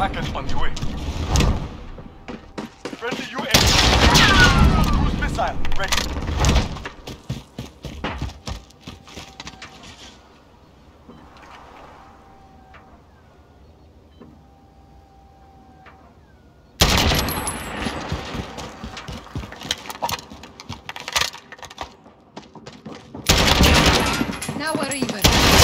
Package on the way. Friendly UAV. Cruise missile ready. Now we're even.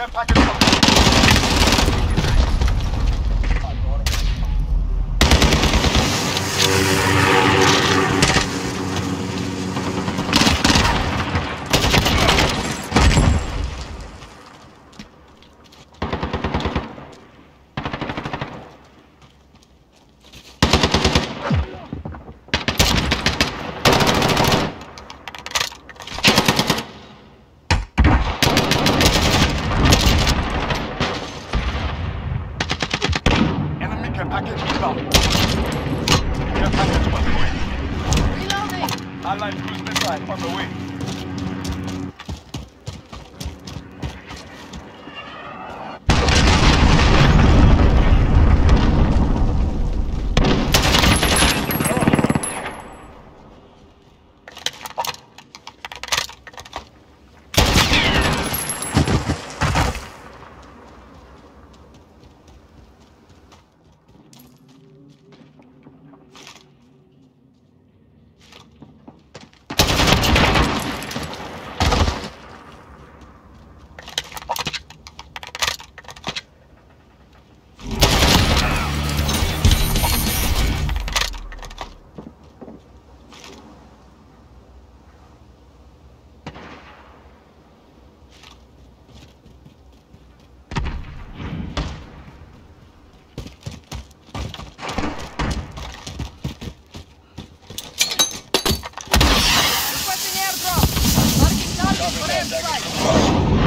Care package Alan Cruise Missile on the way. Damn right.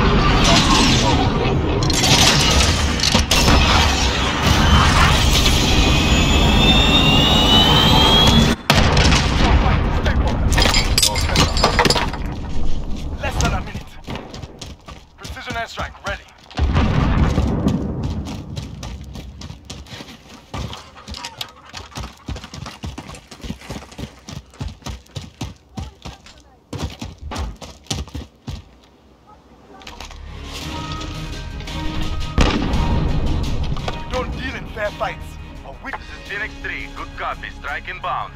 Phoenix 3, good copy, strike inbound.